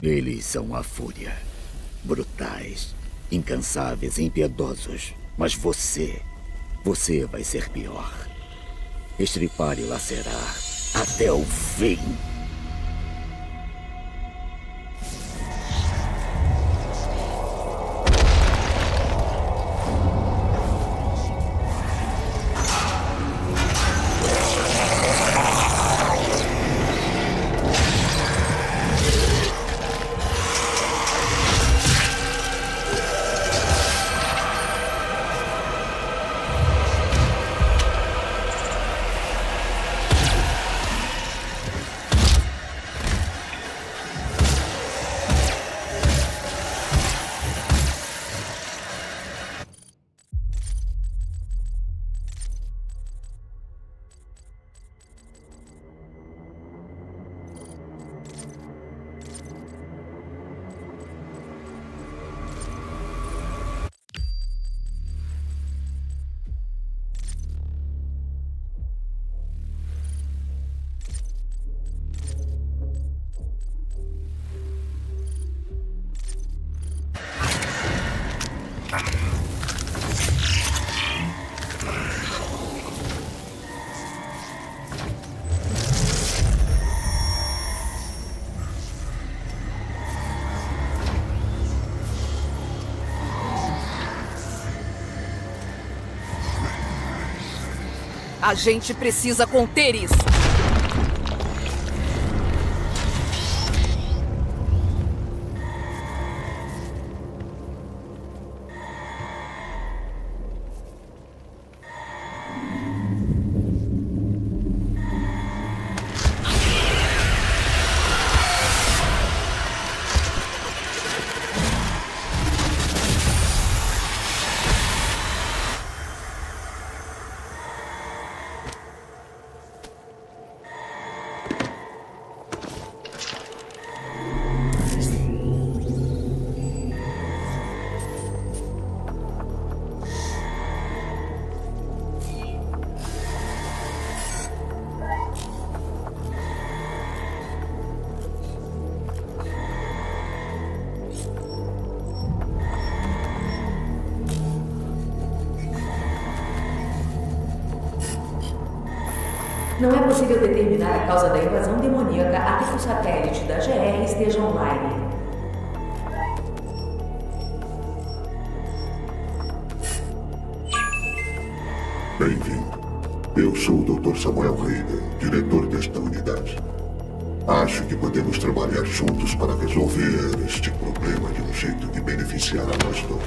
Eles são a fúria. Brutais, incansáveis e impiedosos. Mas você, você vai ser pior. Estripar e lacerar até o fim. A gente precisa conter isso. Não é possível determinar a causa da invasão demoníaca até que o satélite da GR esteja online. Bem-vindo. Eu sou o Dr. Samuel Reagan, diretor desta unidade. Acho que podemos trabalhar juntos para resolver este problema de um jeito que beneficiará nós dois.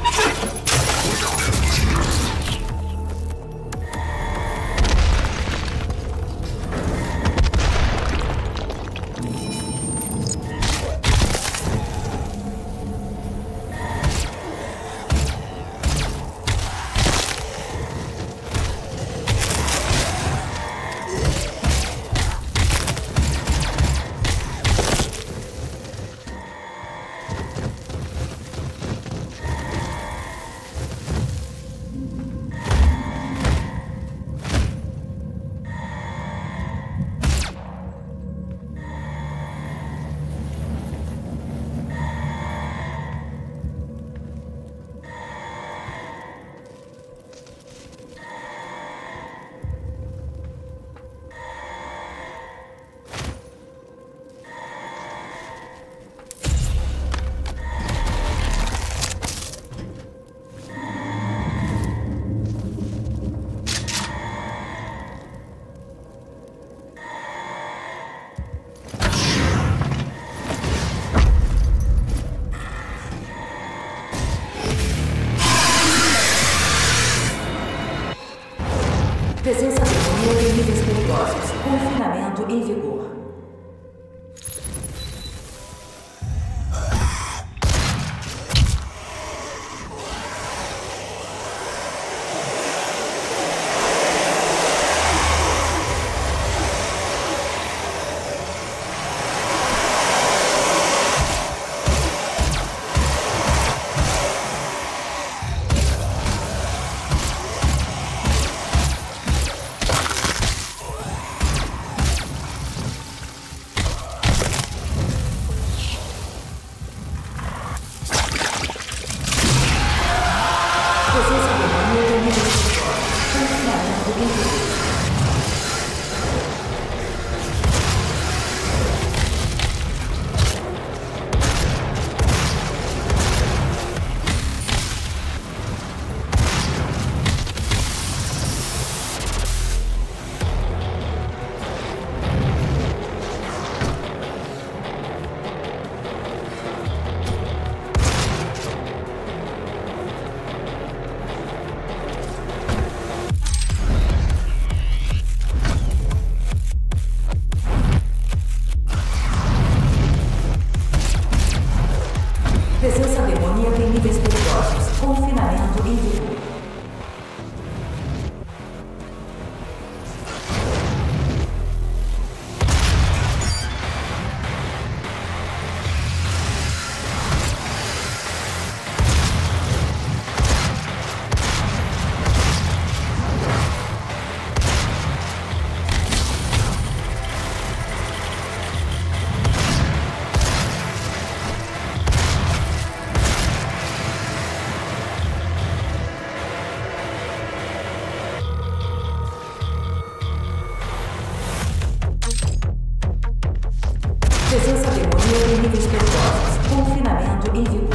Presença demoníaca em níveis perigosos. Confinamento em vigor.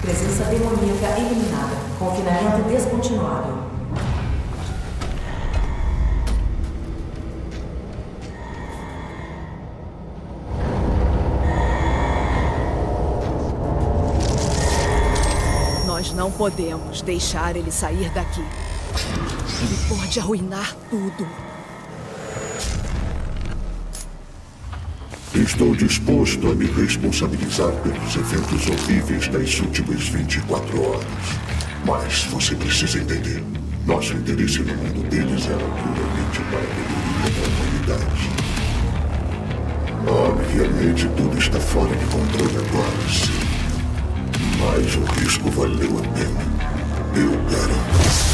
Presença demoníaca eliminada. Confinamento descontinuado. Nós não podemos deixar ele sair daqui. Ele pode arruinar tudo. Estou disposto a me responsabilizar pelos eventos horríveis das últimas 24 horas. Mas você precisa entender. Nosso interesse no mundo deles era puramente para a melhoria da humanidade. Obviamente tudo está fora de controle agora, sim. Mas o risco valeu a pena. Eu garanto.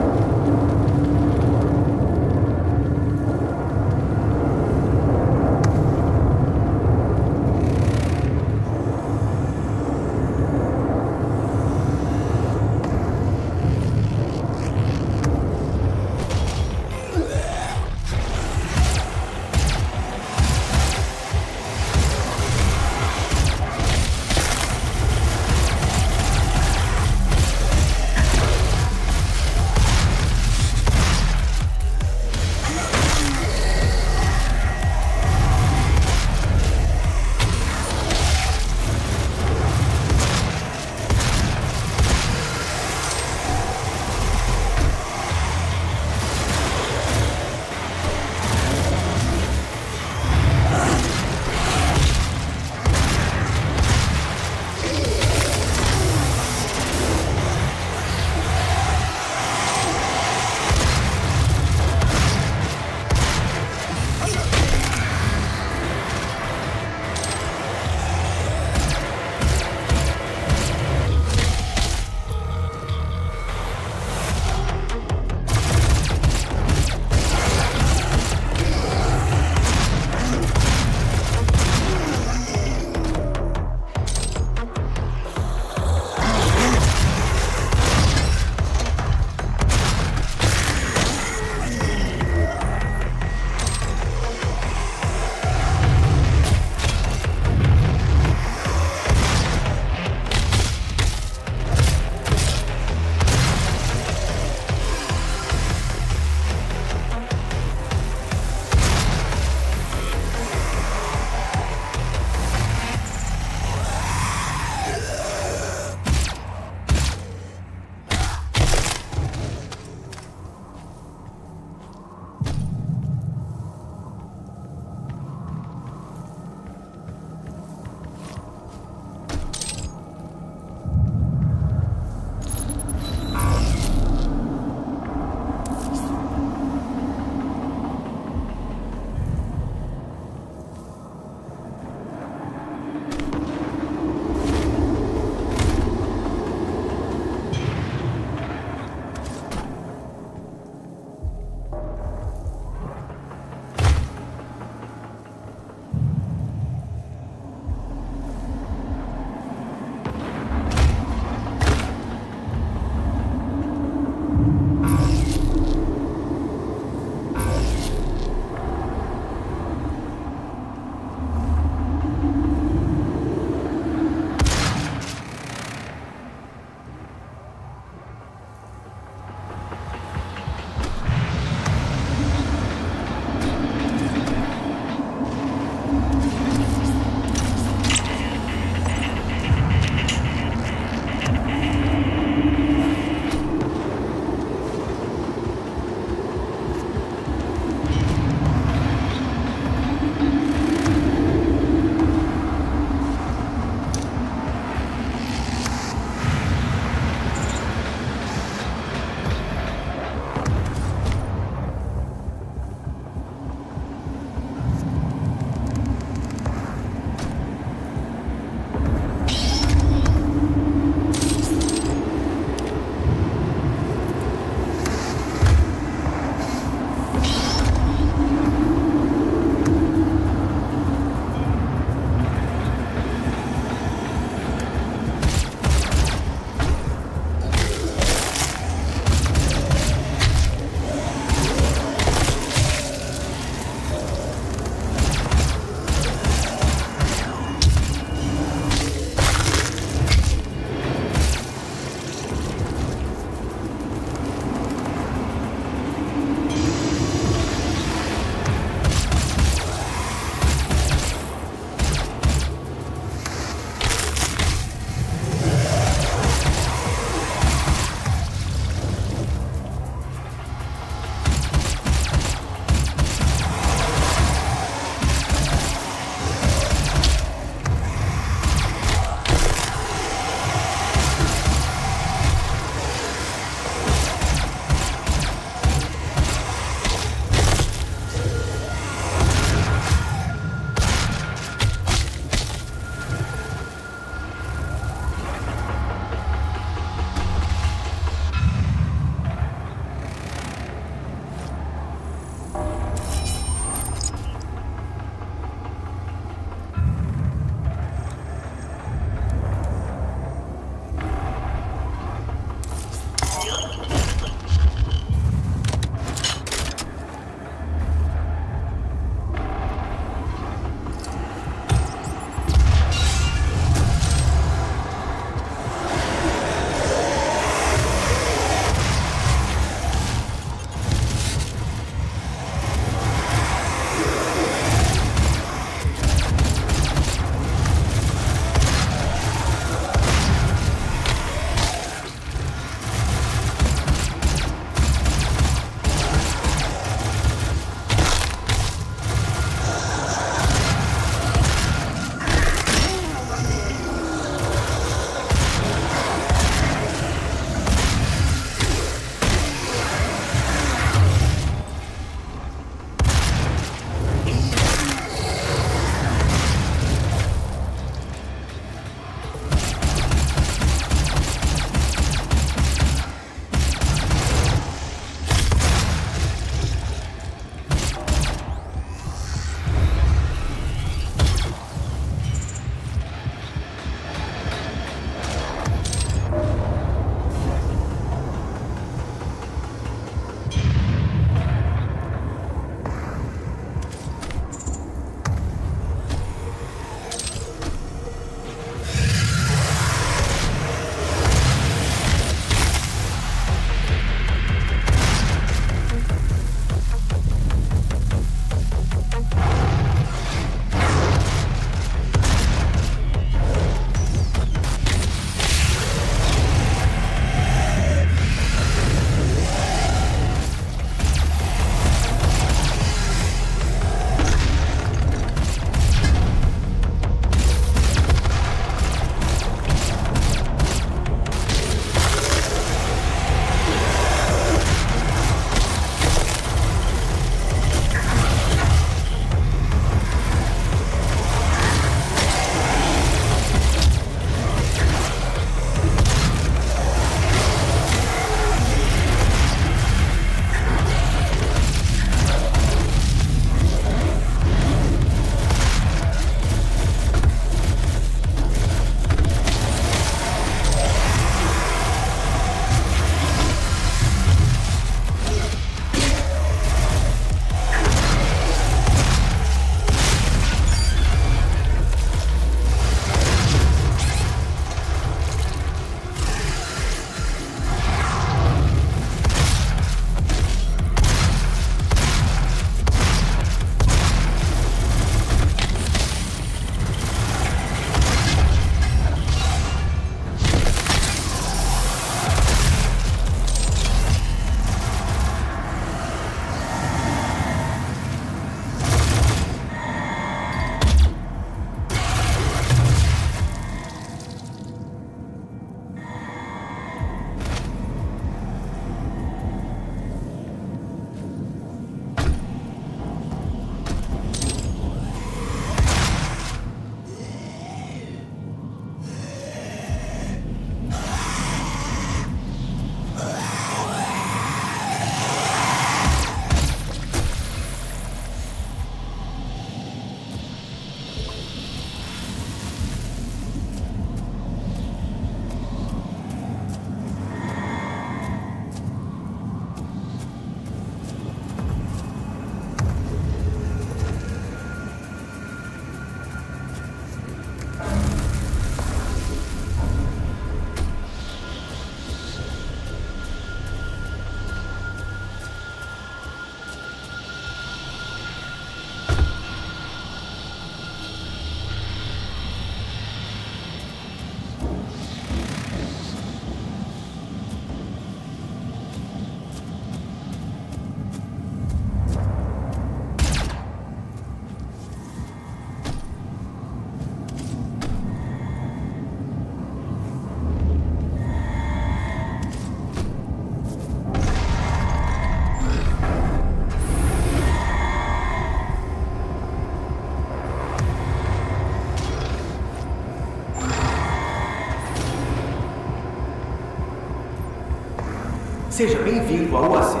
Seja bem-vindo ao UAC.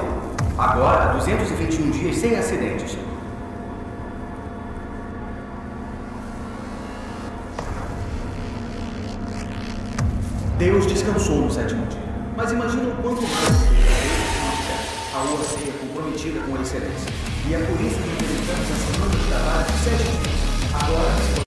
Agora, 221 dias sem acidentes. Deus descansou no sétimo dia. Mas imagina o quanto mais a UAC é comprometida com a excelência. E é por isso que implementamos a semana de trabalho de sete dias. Agora,